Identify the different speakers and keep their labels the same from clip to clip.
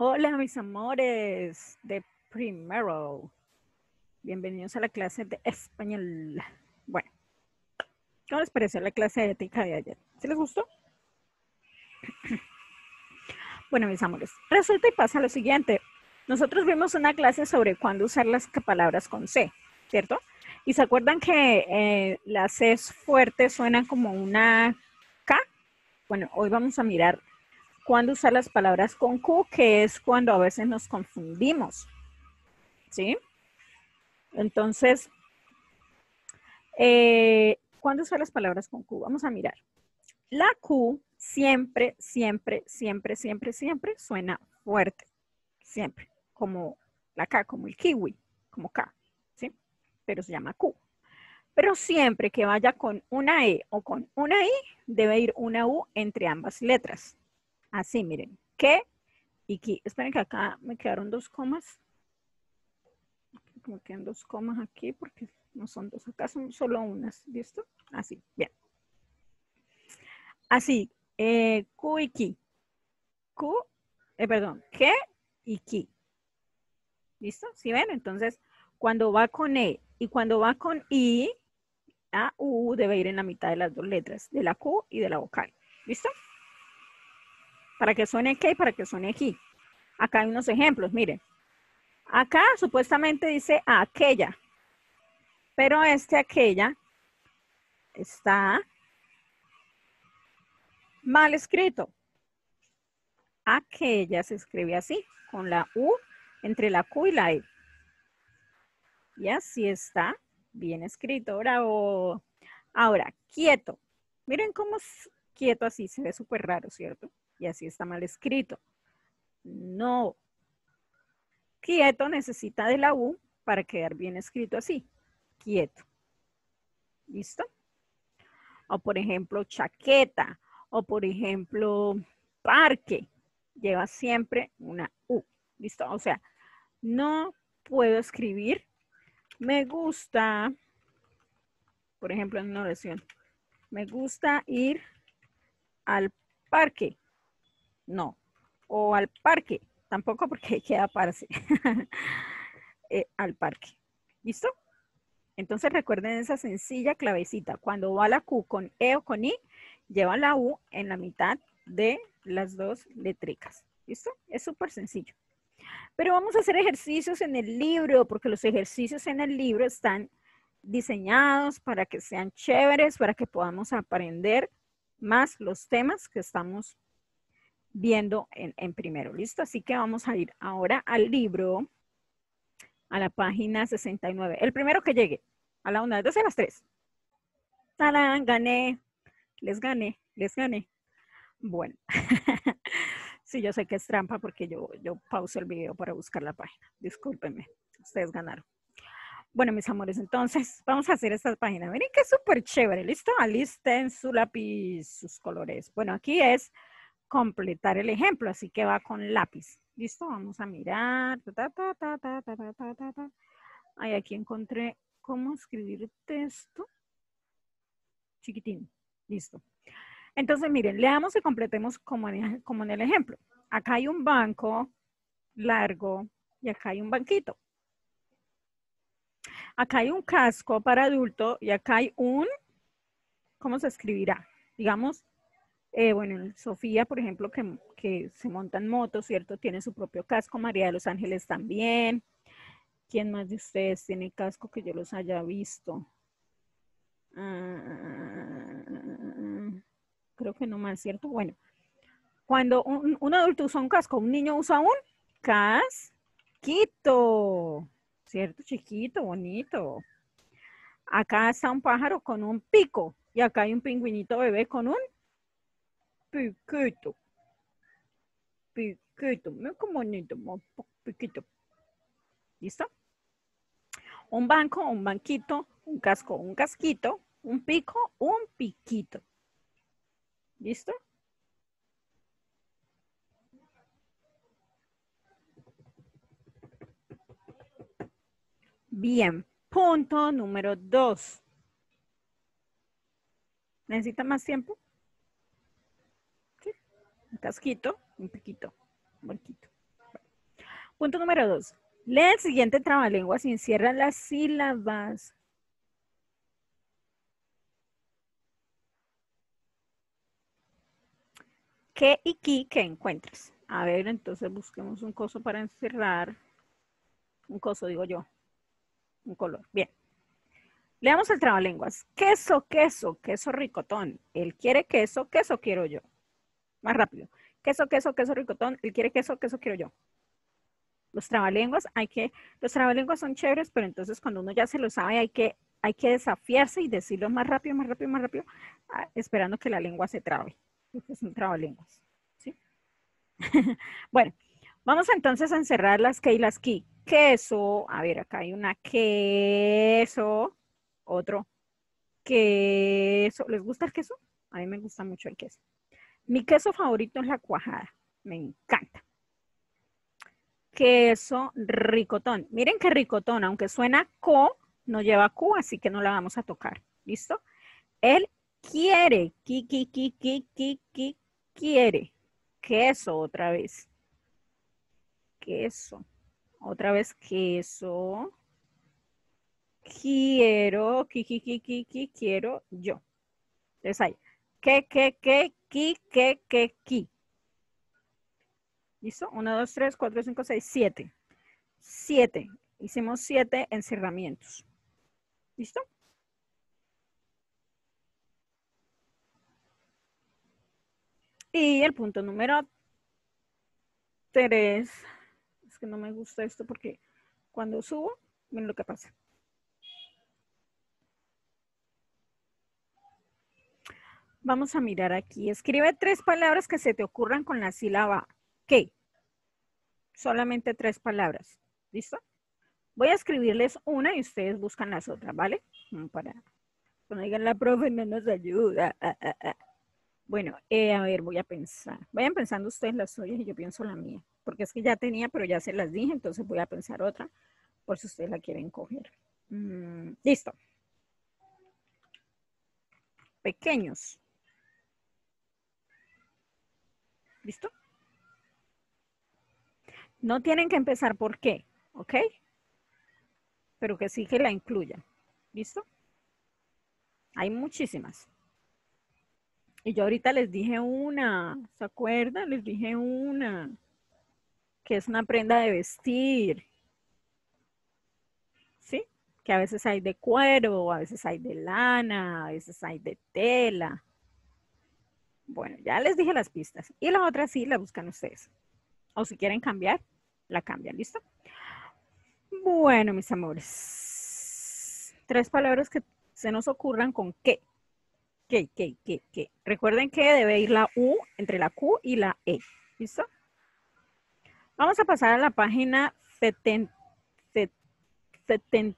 Speaker 1: Hola mis amores de primero. Bienvenidos a la clase de español. Bueno, ¿cómo les pareció la clase de ética de ayer? ¿Sí les gustó? Bueno, mis amores, resulta y pasa lo siguiente. Nosotros vimos una clase sobre cuándo usar las palabras con C, ¿cierto? Y se acuerdan que eh, las C fuertes suenan como una K. Bueno, hoy vamos a mirar cuándo usar las palabras con Q, que es cuando a veces nos confundimos. ¿Sí? Entonces, eh, ¿cuándo usar las palabras con Q? Vamos a mirar. La Q siempre, siempre, siempre, siempre, siempre suena fuerte. Siempre. Como la K, como el kiwi, como K. ¿Sí? Pero se llama Q. Pero siempre que vaya con una E o con una I, debe ir una U entre ambas letras. Así, miren. ¿Qué? y ki. Esperen que acá me quedaron dos comas. Me quedan dos comas aquí porque no son dos, acá son solo unas. ¿Listo? Así, bien. Así, eh, Q y Ki. Q, eh, perdón, ¿qué? y Ki. ¿Listo? ¿Sí ven? Entonces, cuando va con E y cuando va con I, la U debe ir en la mitad de las dos letras, de la Q y de la vocal. ¿Listo? Para que suene K y para que suene aquí. Acá hay unos ejemplos, miren. Acá supuestamente dice aquella, pero este aquella está mal escrito. Aquella se escribe así, con la U entre la Q y la E. Y así está bien escrito. Bravo. Ahora, quieto. Miren cómo es quieto así, se ve súper raro, ¿cierto? Y así está mal escrito. No. Quieto necesita de la U para quedar bien escrito así. Quieto. ¿Listo? O por ejemplo, chaqueta o por ejemplo, parque, lleva siempre una U. ¿Listo? O sea, no puedo escribir me gusta, por ejemplo, en una oración, me gusta ir al parque. No. O al parque. Tampoco porque queda parse. eh, al parque. ¿Listo? Entonces recuerden esa sencilla clavecita. Cuando va la Q con E o con I, lleva la U en la mitad de las dos letricas. ¿Listo? Es súper sencillo. Pero vamos a hacer ejercicios en el libro, porque los ejercicios en el libro están diseñados para que sean chéveres, para que podamos aprender más los temas que estamos viendo en, primero. ¿Listo? Así que vamos a ir ahora al libro, a la página 69. El primero que llegue, a la una, dos a las tres. ¡Tarán! Gané. Les gané, les gané. Bueno. sí, yo sé que es trampa porque yo, yo pauso el video para buscar la página. Discúlpenme, ustedes ganaron. Bueno, mis amores, entonces vamos a hacer esta página. Miren que es súper chévere. ¿Listo? Alisten su lápiz, sus colores. Bueno, aquí es completar el ejemplo, así que va con lápiz. ¿Listo? Vamos a mirar. Ahí aquí encontré cómo escribir texto. Chiquitín. Listo. Entonces, miren, leamos y completemos como en, como en el ejemplo. Acá hay un banco largo y acá hay un banquito. Acá hay un casco para adulto y acá hay un, ¿cómo se escribirá? Digamos, eh, bueno, Sofía, por ejemplo, que, que, se monta en moto, ¿cierto? Tiene su propio casco, María de los Ángeles también. ¿Quién más de ustedes tiene casco que yo los haya visto? Ah, creo que no más, ¿cierto? Bueno, cuando un, adulto usa un casco, un niño usa un casquito, ¿cierto? Chiquito, bonito. Acá está un pájaro con un pico y acá hay un pingüinito bebé con un piquito. Piquito, mira qué bonito, piquito. ¿Listo? Un banco, un banquito, un casco, un casquito, un pico, un piquito. ¿Listo? Bien, punto número dos. ¿Necesita más tiempo? Casquito, un piquito, un barquito. Punto número dos. Lee el siguiente trabalenguas y encierra las sílabas. ¿Qué y qué que encuentras? A ver, entonces busquemos un coso para encerrar. Un coso, digo yo. Un color. Bien. Leamos el trabalenguas. Queso, queso, queso ricotón. Él quiere queso, queso quiero yo. Más rápido. Queso, queso, queso ricotón. Él quiere queso, queso quiero yo. Los trabalenguas, hay que, los trabalenguas son chéveres, pero entonces cuando uno ya se lo sabe, hay que, hay que desafiarse y decirlo más rápido, más rápido, más rápido, esperando que la lengua se trabe. Es un trabalenguas. ¿sí? bueno, vamos entonces a encerrar las que y las que. Queso, a ver, acá hay una queso, otro queso. ¿Les gusta el queso? A mí me gusta mucho el queso. Mi queso favorito es la cuajada. Me encanta. Queso ricotón. Miren que ricotón, aunque suena co, no lleva Q, así que no la vamos a tocar. ¿Listo? Él quiere, ki, ki, ki, quiere. Queso otra vez. Queso. Otra vez queso. Quiero, ki, ki, ki, quiero yo. Entonces ahí. Que, que, que, ki, que, que, ki. ¿Listo? 1, 2, 3, 4, 5, 6, 7. 7. Hicimos 7 encerramientos. ¿Listo? Y el punto número 3. Es que no me gusta esto porque cuando subo, miren lo que pasa. Vamos a mirar aquí. Escribe tres palabras que se te ocurran con la sílaba ¿qué? Solamente tres palabras. ¿Listo? Voy a escribirles una y ustedes buscan las otras, ¿vale? Para cuando digan la profe no nos ayuda. Ah, ah, ah. Bueno, eh, a ver, voy a pensar. Vayan pensando ustedes las suyas y yo pienso la mía. Porque es que ya tenía, pero ya se las dije, entonces voy a pensar otra por si ustedes la quieren coger. Mm, listo. Pequeños. ¿Listo? No tienen que empezar por qué, ¿ok? Pero que sí que la incluyan. ¿Listo? Hay muchísimas. Y yo ahorita les dije una, ¿se acuerdan? Les dije una, que es una prenda de vestir. ¿Sí? Que a veces hay de cuero, a veces hay de lana, a veces hay de tela. Bueno, ya les dije las pistas. Y la otra sí la buscan ustedes. O si quieren cambiar, la cambian. ¿Listo? Bueno, mis amores. Tres palabras que se nos ocurran con qué. ¿Qué, qué, qué, qué? Recuerden que debe ir la U entre la Q y la E. ¿Listo? Vamos a pasar a la página 70, 70,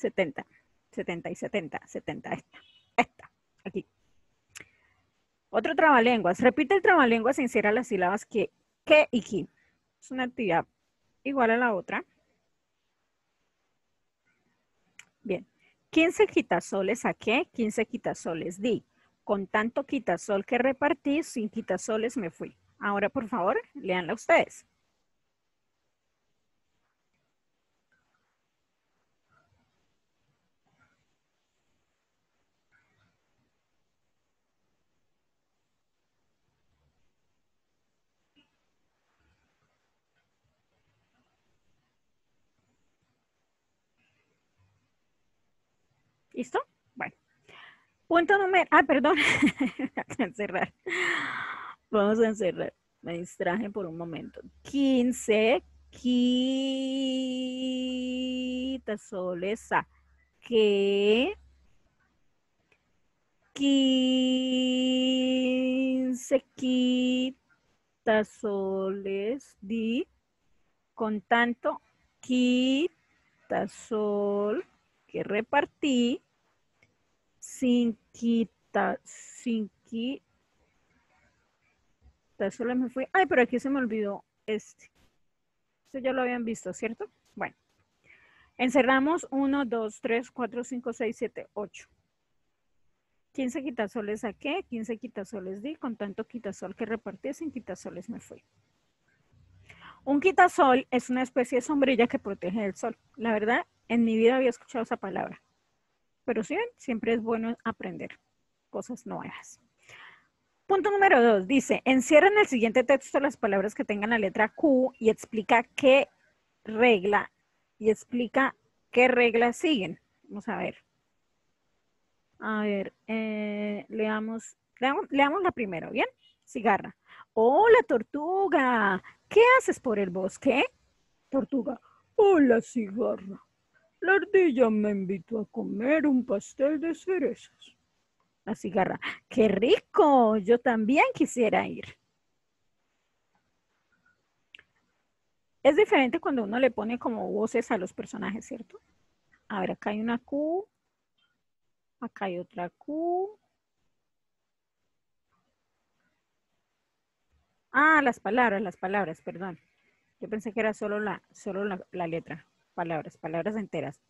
Speaker 1: 70, 70 y 70, 70, esta, esta, aquí. Otro trabalenguas. Repite el trabalenguas y encierra las sílabas que, que y que. Es una actividad igual a la otra. Bien. 15 quitasoles a qué? 15 quitasoles di. Con tanto quitasol que repartí, sin quitasoles me fui. Ahora, por favor, leanla ustedes. ¿Listo? Bueno. Punto número... Ah, perdón. encerrar. Vamos a encerrar. Me distraje por un momento. 15 quitasoles a que 15 quitasoles di con tanto quitasol que repartí sin quitar, solo me fui. Ay, pero aquí se me olvidó este. Esto ya lo habían visto, ¿cierto? Bueno. Encerramos 1, 2, 3, 4, 5, 6, 7, 8. 15 quitasoles saqué, 15 quitasoles di, con tanto quitasol que repartí, sin quitasoles me fui. Un quitasol es una especie de sombrilla que protege del sol. La verdad, en mi vida había escuchado esa palabra. Pero sí, siempre es bueno aprender cosas nuevas. Punto número dos, dice, encierra en el siguiente texto las palabras que tengan la letra Q y explica qué regla y explica qué reglas siguen. Vamos a ver. A ver, eh, leamos, leamos, leamos la primera, ¿bien? Cigarra. Hola, tortuga. ¿Qué haces por el bosque? Tortuga. Hola, cigarra. La ardilla me invitó a comer un pastel de cerezas. La cigarra. ¡Qué rico! Yo también quisiera ir. Es diferente cuando uno le pone como voces a los personajes, ¿cierto? A ver, acá hay una Q. Acá hay otra Q. Ah, las palabras, las palabras, perdón. Yo pensé que era solo la, solo la, letra. Palabras, palabras enteras.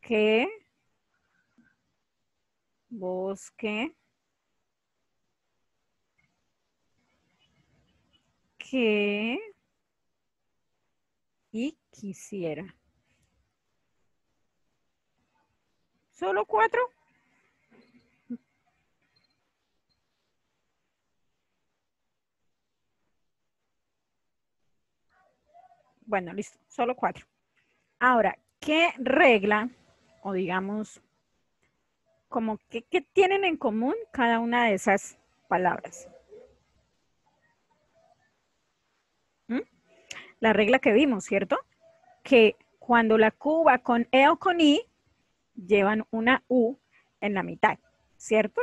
Speaker 1: ¿Qué? Bosque. Que y quisiera. ¿Solo cuatro? Bueno, listo, solo cuatro. Ahora, ¿qué regla o digamos, como ¿qué tienen en común cada una de esas palabras? ¿Mm? La regla que vimos, ¿cierto? Que cuando la Q va con E o con I, llevan una U en la mitad, ¿cierto?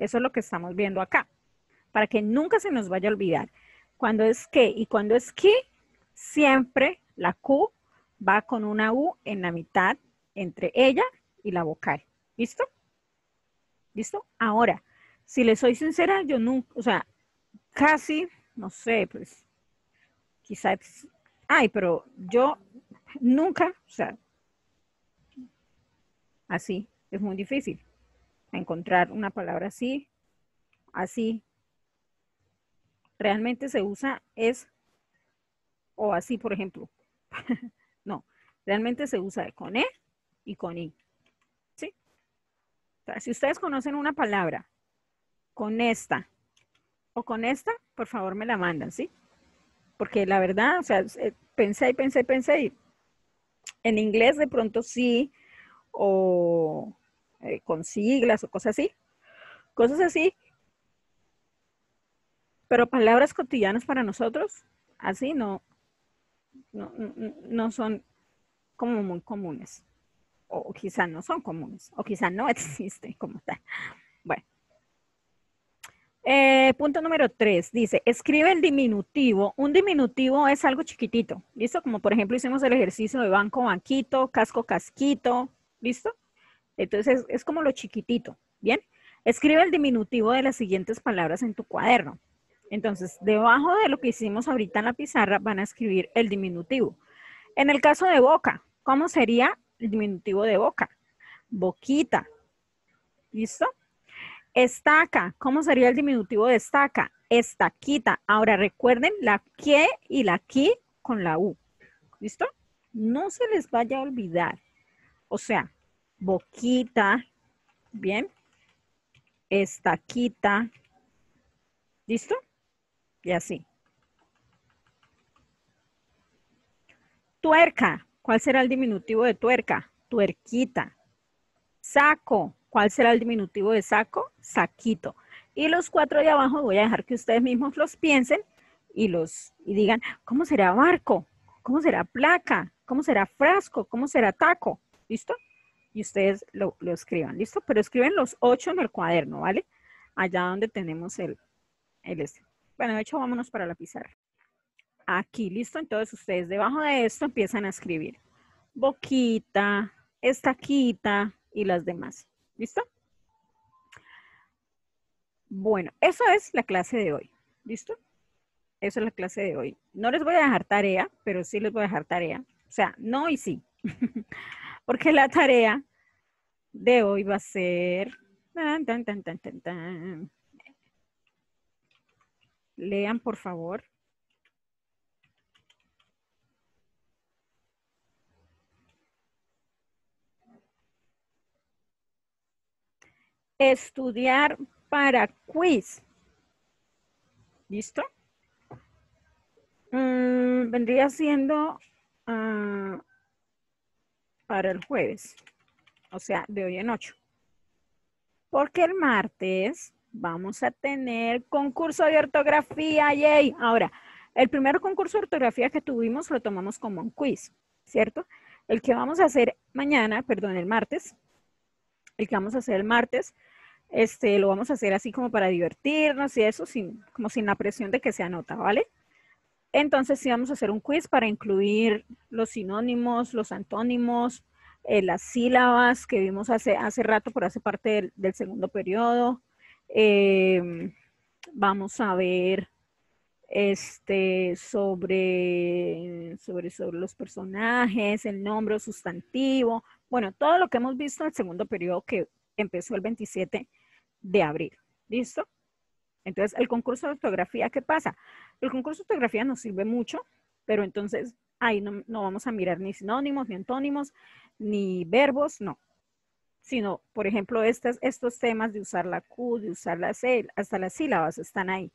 Speaker 1: Eso es lo que estamos viendo acá, para que nunca se nos vaya a olvidar. Cuando es que y cuando es que, siempre la Q va con una U en la mitad entre ella y la vocal. ¿Listo? ¿Listo? Ahora, si le soy sincera, yo nunca, o sea, casi, no sé, pues, quizás, ay, pero yo nunca, o sea, así, es muy difícil encontrar una palabra así, así. Realmente se usa es o así, por ejemplo. no, realmente se usa con E y con I. ¿Sí? si ustedes conocen una palabra con esta o con esta, por favor me la mandan, ¿sí? Porque la verdad, o sea, eh, pensé y pensé y pensé y en inglés de pronto sí, o eh, con siglas o cosas así, cosas así, pero palabras cotidianas para nosotros, así no, no, son como muy comunes. O quizá no son comunes. O quizá no existen como tal. Bueno. Eh, punto número tres, dice, escribe el diminutivo. Un diminutivo es algo chiquitito, ¿listo? Como por ejemplo hicimos el ejercicio de banco, banquito, casco, casquito, ¿listo? Entonces es como lo chiquitito, ¿bien? Escribe el diminutivo de las siguientes palabras en tu cuaderno. Entonces, debajo de lo que hicimos ahorita en la pizarra van a escribir el diminutivo. En el caso de boca, ¿cómo sería el diminutivo de boca? Boquita. ¿Listo? Estaca, ¿cómo sería el diminutivo de estaca? Estaquita. Ahora recuerden la que y la qui con la u. ¿Listo? No se les vaya a olvidar. O sea, boquita, bien, estaquita, ¿listo? Y así. Tuerca. ¿Cuál será el diminutivo de tuerca? Tuerquita. Saco. ¿Cuál será el diminutivo de saco? Saquito. Y los cuatro de abajo voy a dejar que ustedes mismos los piensen y los y digan, ¿cómo será barco? ¿Cómo será placa? ¿Cómo será frasco? ¿Cómo será taco? ¿Listo? Y ustedes lo, lo escriban, ¿listo? Pero escriben los ocho en el cuaderno, ¿vale? Allá donde tenemos el, el este. Bueno, de hecho, vámonos para la pizarra. Aquí, listo. Entonces, ustedes debajo de esto empiezan a escribir boquita, estaquita y las demás. ¿Listo? Bueno, eso es la clase de hoy. ¿Listo? Eso es la clase de hoy. No les voy a dejar tarea, pero sí les voy a dejar tarea. O sea, no y sí. Porque la tarea de hoy va a ser... Tan, tan, tan. Lean, por favor. Estudiar para quiz. ¿Listo? Mm, vendría siendo ah, para el jueves, o sea, de hoy en ocho. Porque el martes vamos a tener concurso de ortografía, yay. Ahora, el primer concurso de ortografía que tuvimos lo tomamos como un quiz, ¿cierto? El que vamos a hacer mañana, perdón, el martes, el que vamos a hacer el martes, este, lo vamos a hacer así como para divertirnos y eso, sin, como sin la presión de que se anota, ¿vale? Entonces sí vamos a hacer un quiz para incluir los sinónimos, los antónimos, eh, las sílabas que vimos hace, hace rato, por hace parte del, segundo periodo. Em, vamos a ver este, sobre, sobre, sobre los personajes, el nombre sustantivo, bueno, todo lo que hemos visto en el segundo periodo que empezó el 27 de abril. ¿Listo? Entonces, el concurso de ortografía, ¿qué pasa? El concurso de ortografía nos sirve mucho, pero entonces ahí no, vamos a mirar ni sinónimos, ni antónimos, ni verbos, no. Sino, por ejemplo, estos, temas de usar la Q, de usar la C, hasta las sílabas están ahí.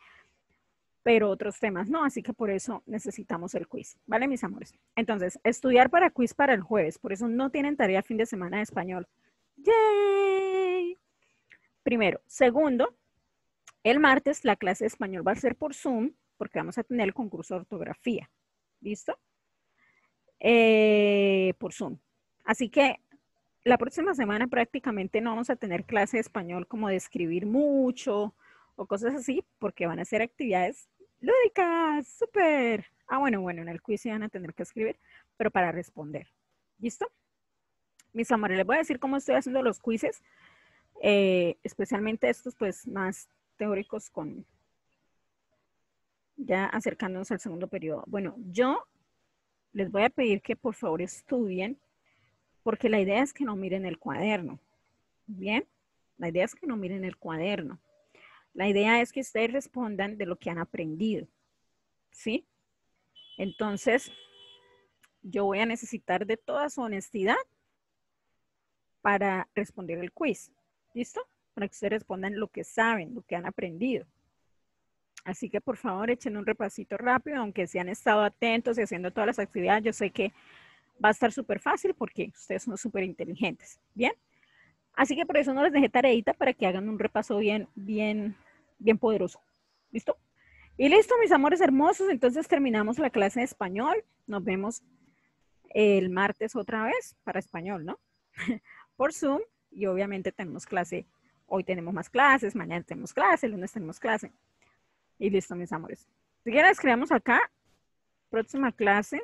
Speaker 1: Pero otros temas no, así que por eso necesitamos el quiz. ¿Vale, mis amores? Entonces, estudiar para quiz para el jueves. Por eso no tienen tarea fin de semana de español. ¡Yay! Primero. Segundo, el martes la clase de español va a ser por Zoom porque vamos a tener el concurso de ortografía. ¿Listo? Eh, por Zoom. Así que la próxima semana prácticamente no vamos a tener clase de español como de escribir mucho o cosas así, porque van a ser actividades lúdicas, súper. Ah, bueno, bueno, en el quiz van a tener que escribir, pero para responder. ¿Listo? Mis amores, les voy a decir cómo estoy haciendo los quizzes, eh, especialmente estos pues más teóricos con ya acercándonos al segundo periodo. Bueno, yo les voy a pedir que por favor estudien, porque la idea es que no miren el cuaderno. Bien, la idea es que no miren el cuaderno. La idea es que ustedes respondan de lo que han aprendido. ¿Sí? Entonces, yo voy a necesitar de toda su honestidad para responder el quiz. ¿Listo? Para que ustedes respondan lo que saben, lo que han aprendido. Así que por favor echen un repasito rápido, aunque si han estado atentos y haciendo todas las actividades, yo sé que va a estar súper fácil porque ustedes son súper inteligentes. ¿Bien? Así que por eso no les dejé tareita para que hagan un repaso bien, bien, bien poderoso. ¿Listo? Y listo, mis amores hermosos. Entonces terminamos la clase de español. Nos vemos el martes otra vez para español, ¿no? por Zoom. Y obviamente tenemos clase. Hoy tenemos más clases, mañana tenemos clase, el lunes tenemos clase. Y listo, mis amores. Si quieren, escribamos acá. Próxima clase.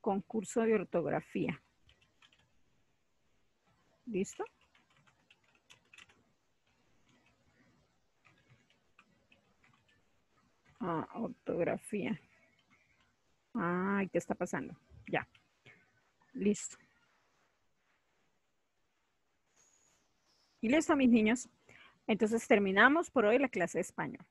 Speaker 1: Concurso de ortografía. ¿Listo? Ah, ortografía. Ay, ¿qué está pasando? Ya. Listo. Y listo, mis niños. Entonces terminamos por hoy la clase de español.